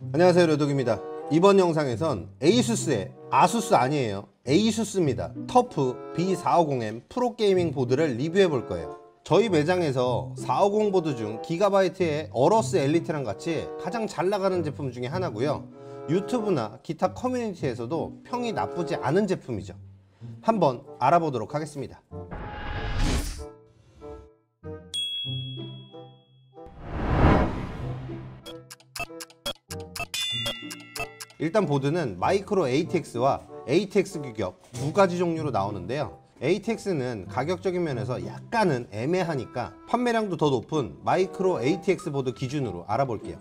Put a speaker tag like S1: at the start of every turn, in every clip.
S1: 안녕하세요 르독입니다. 이번 영상에선 에이수스의 아수스 아니에요. 에이수스입니다. TUF B450M PRO GAMING 보드를 리뷰해 볼 거예요. 저희 매장에서 450 보드 중 GIGABYTE의 AORUS ELITE랑 같이 가장 잘 나가는 제품 중에 하나고요. 유튜브나 기타 커뮤니티에서도 평이 나쁘지 않은 제품이죠. 한번 알아보도록 하겠습니다 일단 보드는 Micro ATX와 ATX 규격 두 가지 종류로 나오는데요. ATX는 가격적인 면에서 약간은 애매하니까 판매량도 더 높은 Micro ATX 보드 기준으로 알아볼게요.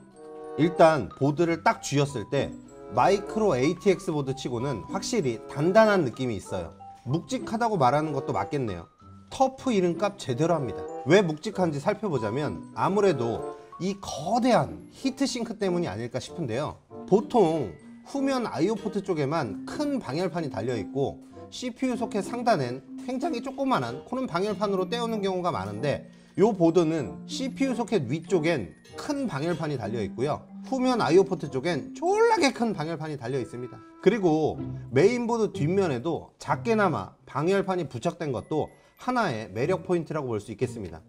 S1: 일단 보드를 딱 쥐었을 때 Micro ATX 보드 치고는 확실히 단단한 느낌이 있어요. 묵직하다고 말하는 것도 맞겠네요. TUF 이름값 제대로 합니다. 왜 묵직한지 살펴보자면 아무래도 이 거대한 heatsink 때문이 아닐까 싶은데요. 보통 후면 IO 포트 쪽에만 큰 방열판이 달려있고 CPU 소켓 상단엔 굉장히 조그만한 코는 방열판으로 떼우는 경우가 많은데 이 보드는 CPU 소켓 위쪽엔 큰 방열판이 달려 있고요. 후면 IO 포트 쪽엔 졸라게 큰 방열판이 달려 있습니다. 그리고 메인보드 뒷면에도 작게나마 방열판이 부착된 것도 하나의 매력 포인트라고 볼 수 있겠습니다.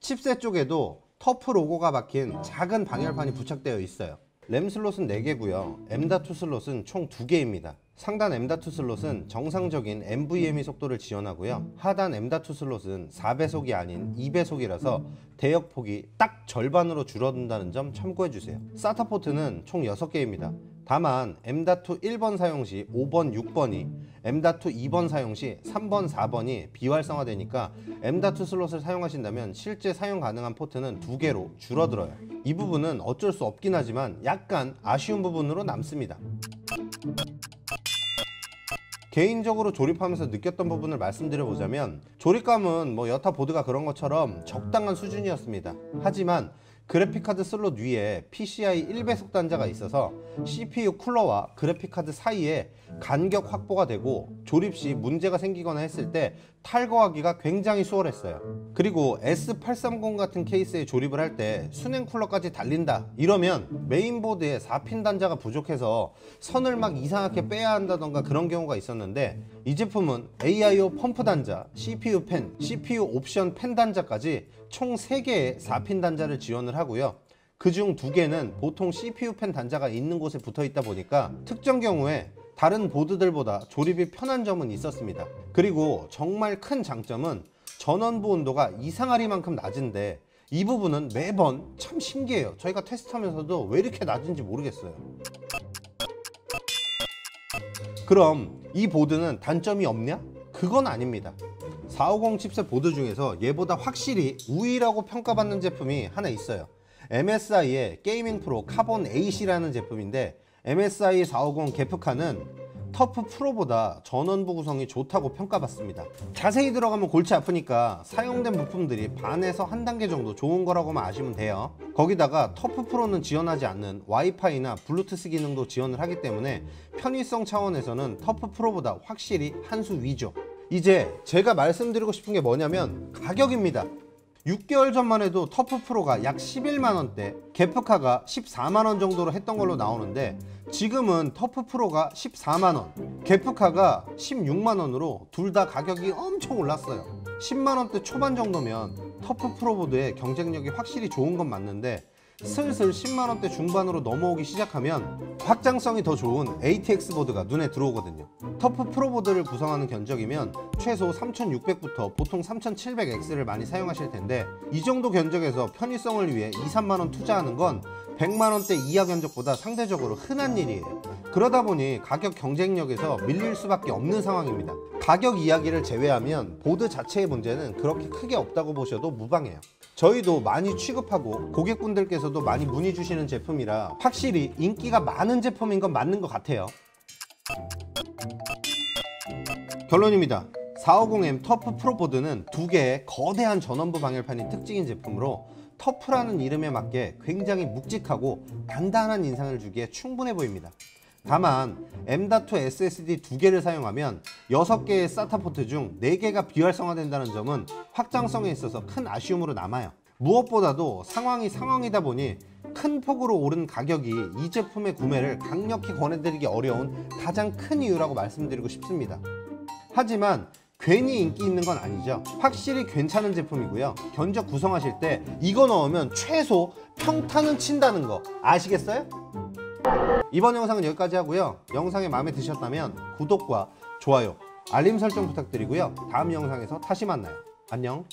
S1: 칩셋 쪽에도 TUF 로고가 박힌 작은 방열판이 부착되어 있어요 램 슬롯은 4개고요. M.2 슬롯은 총 2개입니다. 상단 M.2 슬롯은 정상적인 NVMe 속도를 지원하고요. 하단 M.2 슬롯은 4배속이 아닌 2배속이라서 대역폭이 딱 절반으로 줄어든다는 점 참고해주세요. SATA 포트는 총 6개입니다 다만 M.2 1번 사용 시 5번, 6번이 M.2 2번 사용 시 3번, 4번이 비활성화되니까 M.2 슬롯을 사용하신다면 실제 사용 가능한 포트는 2개로 줄어들어요. 이 부분은 어쩔 수 없긴 하지만 약간 아쉬운 부분으로 남습니다. 개인적으로 조립하면서 느꼈던 부분을 말씀드려보자면 조립감은 뭐 여타 보드가 그런 것처럼 적당한 수준이었습니다. 하지만 그래픽카드 슬롯 위에 PCI 1배속 단자가 있어서 CPU 쿨러와 그래픽카드 사이에 간격 확보가 되고 조립 시 문제가 생기거나 했을 때 탈거하기가 굉장히 수월했어요. 그리고 S830 같은 케이스에 조립을 할때 수랭 쿨러까지 달린다. 이러면 메인보드에 4핀 단자가 부족해서 선을 막 이상하게 빼야 한다던가 그런 경우가 있었는데 이 제품은 AIO 펌프 단자, CPU 펜, CPU 옵션 펜 단자까지 총 3개의 4핀 단자를 지원을 하고요. 그중 2개는 보통 CPU 펜 단자가 있는 곳에 붙어 있다 보니까 특정 경우에 다른 보드들보다 조립이 편한 점은 있었습니다. 그리고 정말 큰 장점은 전원부 온도가 이상하리만큼 낮은데 이 부분은 매번 참 신기해요. 저희가 테스트하면서도 왜 이렇게 낮은지 모르겠어요. 그럼 이 보드는 단점이 없냐? 그건 아닙니다. 450 칩셋 보드 중에서 얘보다 확실히 우위라고 평가받는 제품이 하나 있어요. MSI의 GAMING PRO CARBON AC라는 제품인데 MSI 450 게프카는 TUF PRO보다 전원부 구성이 좋다고 평가받습니다. 자세히 들어가면 골치 아프니까 사용된 부품들이 반에서 한 단계 정도 좋은 거라고만 아시면 돼요. 거기다가 TUF PRO는 지원하지 않는 와이파이나 블루투스 기능도 지원을 하기 때문에 편의성 차원에서는 터프 프로보다 확실히 한 수 위죠. 이제 제가 말씀드리고 싶은 게 뭐냐면 가격입니다 6개월 전만 해도 터프 프로가 약 11만원대 게프카가 14만원 정도로 했던 걸로 나오는데 지금은 터프 프로가 14만원 게프카가 16만원으로 둘 다 가격이 엄청 올랐어요. 10만원대 초반 정도면 터프 프로보드의 경쟁력이 확실히 좋은 건 맞는데 슬슬 10만원대 중반으로 넘어오기 시작하면 확장성이 더 좋은 ATX 보드가 눈에 들어오거든요. 터프 프로 보드를 구성하는 견적이면 최소 3600부터 보통 3700X를 많이 사용하실 텐데 이 정도 견적에서 편의성을 위해 2, 3만원 투자하는 건 100만원대 이하 견적보다 상대적으로 흔한 일이에요. 그러다 보니 가격 경쟁력에서 밀릴 수밖에 없는 상황입니다. 가격 이야기를 제외하면 보드 자체의 문제는 그렇게 크게 없다고 보셔도 무방해요 저희도 많이 취급하고 고객분들께서도 많이 문의 주시는 제품이라 확실히 인기가 많은 제품인 건 맞는 것 같아요. 결론입니다. 450M TUF PRO 보드는 두 개의 거대한 전원부 방열판이 특징인 제품으로 TUF라는 이름에 맞게 굉장히 묵직하고 단단한 인상을 주기에 충분해 보입니다 다만 M.2 SSD 두 개를 사용하면 6개의 SATA 포트 중 4개가 비활성화된다는 점은 확장성에 있어서 큰 아쉬움으로 남아요 무엇보다도 상황이 상황이다 보니 큰 폭으로 오른 가격이 이 제품의 구매를 강력히 권해드리기 어려운 가장 큰 이유라고 말씀드리고 싶습니다. 하지만 괜히 인기 있는 건 아니죠. 확실히 괜찮은 제품이고요. 견적 구성하실 때 이거 넣으면 최소 평타는 친다는 거 아시겠어요? 이번 영상은 여기까지 하고요. 영상이 마음에 드셨다면 구독과 좋아요, 알림 설정 부탁드리고요. 다음 영상에서 다시 만나요. 안녕.